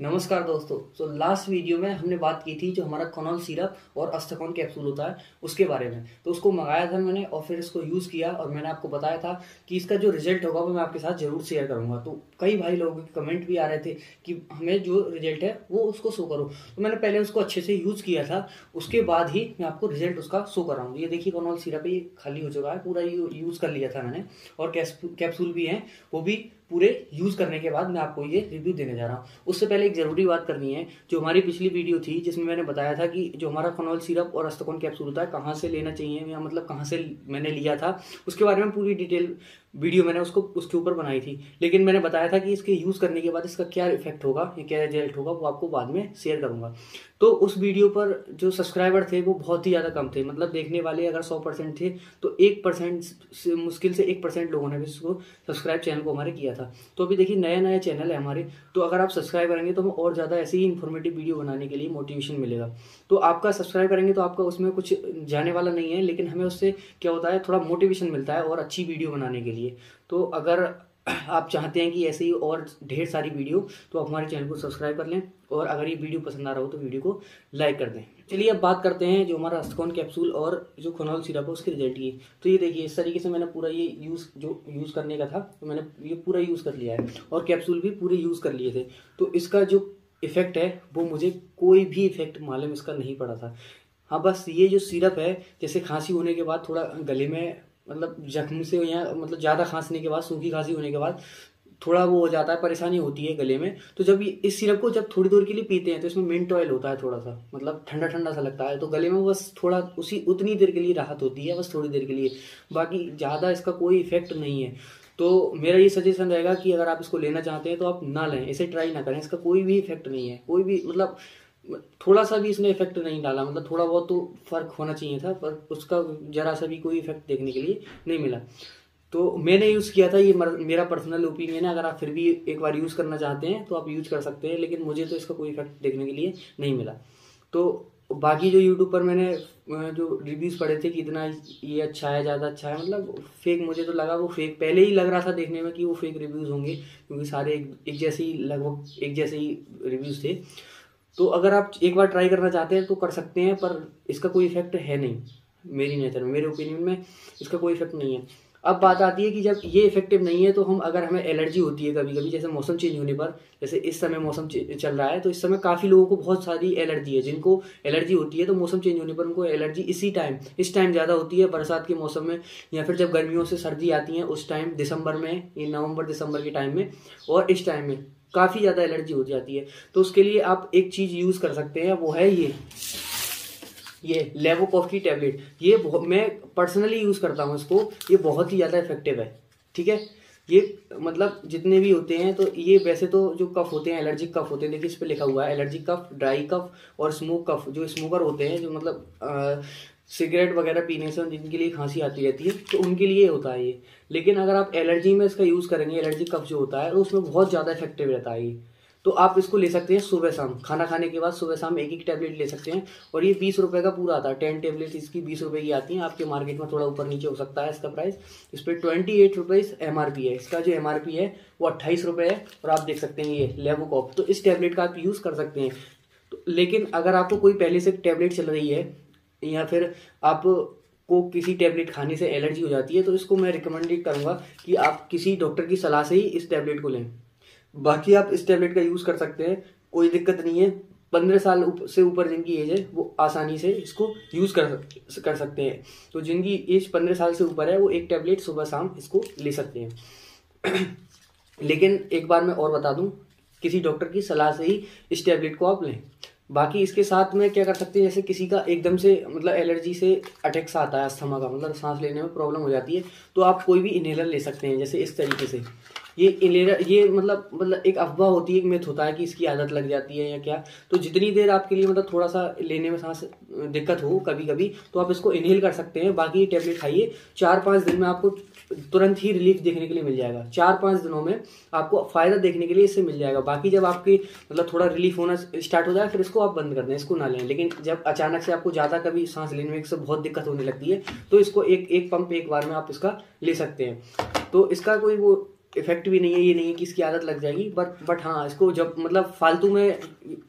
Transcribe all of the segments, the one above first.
नमस्कार दोस्तों। So last video में हमने बात की थी जो हमारा कॉनॉल सिरप और अस्थकॉन कैप्सूल होता है, उसके बारे में। तो उसको मंगाया था मैंने और फिर इसको यूज़ किया और मैंने आपको बताया था कि इसका जो रिज़ल्ट होगा वो मैं आपके साथ ज़रूर शेयर करूँगा। तो कई भाई लोगों के कमेंट भी आ रहे थे कि हमें जो रिज़ल्ट है, वो उसको शो करो। तो मैंने पहले उसको अच्छे से यूज़ किया था, उसके बाद ही मैं आपको रिज़ल्ट उसका शो कर रहा हूँ ये देखिए कॉनॉल सिरप ये खाली हो चुका है, पूरा यूज़ कर लिया था मैंने। और कैप्सूल भी हैं, वो भी पूरे यूज़ करने के बाद मैं आपको ये रिव्यू देने जा रहा हूँ। उससे पहले एक ज़रूरी बात करनी है, जो हमारी पिछली वीडियो थी, जिसमें मैंने बताया था कि जो हमारा फनॉल सिरप और अस्तकोन कैप्सूल होता है, कहाँ से लेना चाहिए या मतलब कहाँ से मैंने लिया था, उसके बारे में पूरी डिटेल वीडियो मैंने उसको, उसके ऊपर बनाई थी। लेकिन मैंने बताया था कि इसके यूज़ करने के बाद इसका क्या इफ़ेक्ट होगा, या क्या रिज़ल्ट होगा, वो आपको बाद में शेयर करूँगा। तो उस वीडियो पर जो सब्सक्राइबर थे, वो बहुत ही ज़्यादा कम थे। मतलब देखने वाले अगर सौ परसेंट थे तो एक परसेंट से, मुश्किल से एक परसेंट लोगों ने भी इसको सब्सक्राइब चैनल को हमारे किया था। तो अभी देखिए नया नया चैनल है हमारे। तो अगर आप सब्सक्राइब करेंगे तो हमें और ज़्यादा ऐसे ही इन्फॉर्मेटिव वीडियो बनाने के लिए मोटिवेशन मिलेगा। तो आपका सब्सक्राइब करेंगे तो आपका उसमें कुछ जाने वाला नहीं है, लेकिन हमें उससे क्या होता है, थोड़ा मोटिवेशन मिलता है और अच्छी वीडियो बनाने के लिए। तो अगर आप चाहते हैं कि ऐसे ही और ढेर सारी वीडियो तो आप हमारे चैनल को सब्सक्राइब कर लें और अगर ये वीडियो पसंद आ रहा हो तो वीडियो को लाइक कर दें। चलिए अब बात करते हैं जो हमारा अस्तकॉन कैप्सूल और जो खोनॉल सिरप है, उसके रिज़ल्ट की। तो ये देखिए, इस तरीके से मैंने पूरा ये यूज़ जो यूज़ करने का था तो मैंने ये पूरा यूज़ कर लिया है और कैप्सूल भी पूरे यूज़ कर लिए थे। तो इसका जो इफ़ेक्ट है, वो मुझे कोई भी इफ़ेक्ट मालूम इसका नहीं पड़ा था। हाँ बस ये जो सिरप है, जैसे खांसी होने के बाद थोड़ा गले में मतलब जख्म से या मतलब ज़्यादा खांसने के बाद, सूखी खांसी होने के बाद थोड़ा वो हो जाता है, परेशानी होती है गले में। तो जब इस सिरप को जब थोड़ी देर के लिए पीते हैं तो इसमें मिंट ऑयल होता है थोड़ा सा मतलब ठंडा ठंडा सा लगता है। तो गले में बस थोड़ा, उसी, उतनी देर के लिए राहत होती है, बस थोड़ी देर के लिए। बाकी ज़्यादा इसका कोई इफ़ेक्ट नहीं है। तो मेरा ये सजेशन रहेगा कि अगर आप इसको लेना चाहते हैं तो आप ना लें, इसे ट्राई ना करें, इसका कोई भी इफ़ेक्ट नहीं है। कोई भी मतलब थोड़ा सा भी इसने इफ़ेक्ट नहीं डाला मतलब थोड़ा बहुत तो फ़र्क होना चाहिए था पर उसका जरा सा भी कोई इफ़ेक्ट देखने के लिए नहीं मिला। तो मैंने यूज़ किया था ये मेरा पर्सनल ओपिनियन है अगर आप फिर भी एक बार यूज़ करना चाहते हैं तो आप यूज़ कर सकते हैं लेकिन मुझे तो इसका कोई इफ़ेक्ट देखने के लिए नहीं मिला। तो बाकी जो यूट्यूब पर मैंने जो रिव्यूज़ पढ़े थे कि इतना ये अच्छा है ज़्यादा अच्छा है मतलब फेक मुझे तो लगा वो फेक पहले ही लग रहा था देखने में कि वो फेक रिव्यूज़ होंगे क्योंकि सारे एक, एक जैसे ही लगभग एक जैसे ही रिव्यूज़ थे। तो अगर आप एक बार ट्राई करना चाहते हैं तो कर सकते हैं, पर इसका कोई इफ़ेक्ट है नहीं, मेरी नज़र में, मेरे ओपिनियन में इसका कोई इफ़ेक्ट नहीं है। अब बात आती है कि जब ये इफ़ेक्टिव नहीं है तो हम, अगर हमें एलर्जी होती है कभी कभी जैसे मौसम चेंज होने पर, जैसे इस समय मौसम चल रहा है तो इस समय काफ़ी लोगों को बहुत सारी एलर्जी है। जिनको एलर्जी होती है तो मौसम चेंज होने पर उनको एलर्जी इसी टाइम इस टाइम ज़्यादा होती है, बरसात के मौसम में, या फिर जब गर्मियों से सर्दी आती है, उस टाइम दिसंबर में, ये नवंबर दिसंबर के टाइम में, और इस टाइम में। काफ़ी ज़्यादा एलर्जी हो जाती है। तो उसके लिए आप एक चीज़ यूज़ कर सकते हैं, वो है ये। ये लेवोकॉफ की टैबलेट। ये मैं पर्सनली यूज़ करता हूँ इसको। ये बहुत ही ज़्यादा इफ़ेक्टिव है, ठीक है? ये मतलब जितने भी होते हैं तो ये वैसे तो जो कफ होते हैं, एलर्जिक कफ होते हैं, देखिए इस पर लिखा हुआ है, एलर्जिक कफ, ड्राई कफ और स्मोक कफ। जो स्मोकर होते हैं, जो मतलब सिगरेट वगैरह पीने से जिनके लिए खांसी आती रहती है तो उनके लिए होता है ये। लेकिन अगर आप एलर्जी में इसका यूज़ करेंगे, एलर्जी कफ जो होता है तो उसमें बहुत ज़्यादा इफ़ेक्टिव रहता है ये। तो आप इसको ले सकते हैं सुबह शाम। खाना खाने के बाद सुबह शाम एक एक टैबलेट ले सकते हैं, और ये बीस रुपये का पूरा आता है। टेन टैबलेट इसकी बीस रुपये की आती हैं। आपके मार्केट में थोड़ा ऊपर नीचे हो सकता है इसका प्राइस। इस पर twenty eight rupees M R P है। इसका जो एम आर पी है, वो अट्ठाईस रुपये है, और आप देख सकते हैं ये लेबोकॉप तो इस टैबलेट का आप यूज़ कर सकते हैं। तो लेकिन अगर आपको कोई पहले से टैबलेट चल रही है या फिर आप को किसी टैबलेट खाने से एलर्जी हो जाती है तो इसको मैं रिकमेंडेड करूँगा कि आप किसी डॉक्टर की सलाह से ही इस टैबलेट को लें। बाकी आप इस टैबलेट का यूज़ कर सकते हैं, कोई दिक्कत नहीं है। पंद्रह साल से ऊपर जिनकी एज है, वो आसानी से इसको यूज़ कर कर सकते हैं। तो जिनकी एज पंद्रह साल से ऊपर है, वो एक टैबलेट सुबह शाम इसको ले सकते हैं। लेकिन एक बार मैं और बता दूँ, किसी डॉक्टर की सलाह से ही इस टैबलेट को आप लें। बाकी इसके साथ में क्या कर सकते हैं, जैसे किसी का एकदम से मतलब एलर्जी से अटैक्स आता है, अस्थमा का मतलब सांस लेने में प्रॉब्लम हो जाती है तो आप कोई भी इनहेलर ले सकते हैं, जैसे इस तरीके से। ये इनहेलर ये मतलब मतलब एक अफवाह होती है, एक मिथ होता है कि इसकी आदत लग जाती है या क्या? तो जितनी देर आपके लिए मतलब थोड़ा सा लेने में सांस, दिक्कत हो कभी कभी तो आप इसको इनहेल कर सकते हैं। बाकी ये टेबलेट खाइए। चार पाँच दिन में आपको तुरंत ही रिलीफ देखने के लिए मिल जाएगा। चार पाँच दिनों में आपको फ़ायदा देखने के लिए इससे मिल जाएगा। बाकी जब आपकी मतलब थोड़ा रिलीफ होना स्टार्ट हो जाए, फिर इसको आप बंद कर दें, इसको ना लें। लेकिन जब अचानक से आपको ज़्यादा कभी सांस लेने में बहुत दिक्कत होने लगती है तो इसको एक एक पंप एक बार में आप इसका ले सकते हैं। तो इसका कोई वो इफ़ेक्ट भी नहीं है, ये नहीं है कि इसकी आदत लग जाएगी बट बट हाँ इसको जब मतलब फालतू में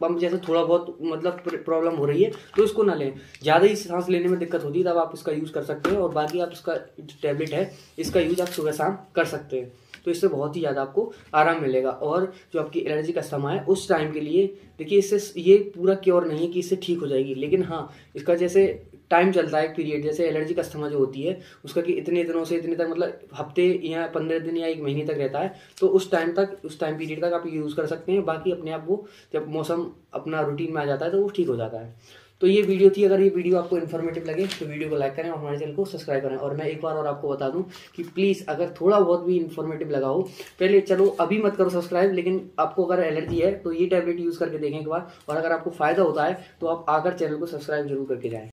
पंप जैसे थोड़ा बहुत मतलब प्रॉब्लम हो रही है तो इसको ना लें। ज़्यादा ही सांस लेने में दिक्कत होती है, तब आप इसका यूज़ कर सकते हैं, और बाकी आप इसका टैबलेट है, इसका यूज़ आप सुबह शाम कर सकते हैं। तो इससे बहुत ही ज़्यादा आपको आराम मिलेगा, और जो आपकी एलर्जी का समय है, उस टाइम के लिए, देखिए इससे ये पूरा क्योर नहीं है कि इससे ठीक हो जाएगी, लेकिन हाँ इसका जैसे टाइम चलता है एक पीरियड जैसे एलर्जी का जो होती है, उसका कि इतने दिनों से इतने तक मतलब हफ़्ते या पंद्रह दिन या एक महीने तक रहता है तो उस टाइम तक, उस टाइम पीरियड तक आप यूज़ कर सकते हैं। बाकी अपने आप वो, जब मौसम अपना रूटीन में आ जाता है तो वो ठीक हो जाता है। तो ये वीडियो थी। अगर ये वीडियो आपको इन्फॉर्मेटिव लगे तो वीडियो को लाइक करें और हमारे चैनल को सब्सक्राइब करें। और मैं एक बार और आपको बता दूँ कि प्लीज़ अगर थोड़ा बहुत भी इन्फॉर्मेटिव लगा हो, पहले चलो अभी मत करो सब्सक्राइब लेकिन आपको अगर एलर्जी है तो ये टैबलेट यूज़ करके देखें एक बार। और अगर आपको फ़ायदा होता है तो आप आकर चैनल को सब्सक्राइब ज़रूर करके जाएँ।